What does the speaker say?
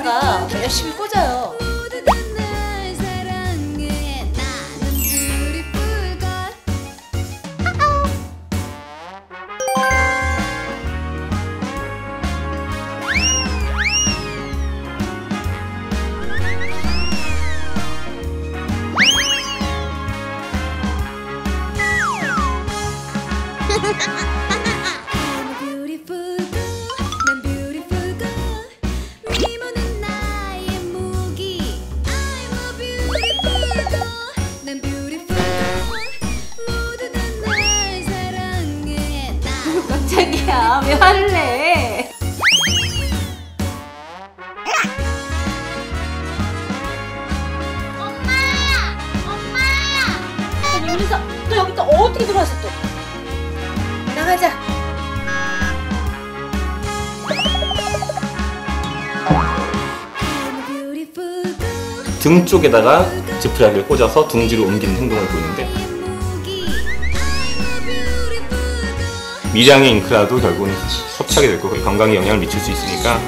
하다가 열심히 꽂아요. Ha! 깜짝이야 왜 화를 내 엄마! 엄마! 아니 윤리사 너 여기 또 어떻게 들어왔어 또 나가자 등 쪽에다가 지푸라기를 꽂아서 둥지로 옮기는 행동을 보이는데 미량의 잉크라도 결국은 섭취하게 될 거고 건강에 영향을 미칠 수 있으니까